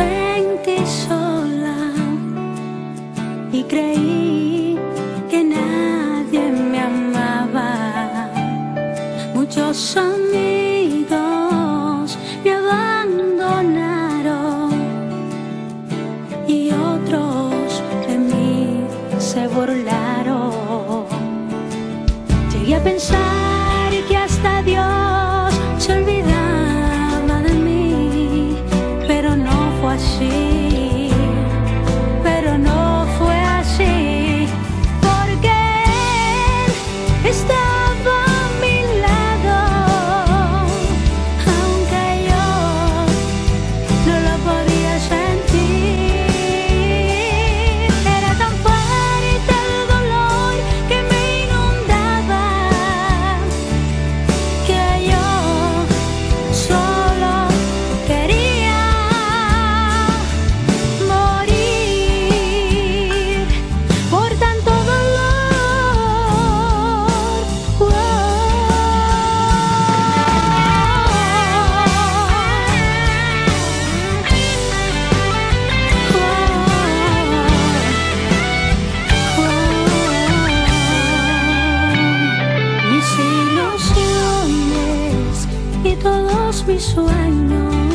sentí sola y creí que nadie me amaba. Muchos amigos me abandonaron y otros de mí se burlaron. Llegué a pensar que hasta todos mis sueños.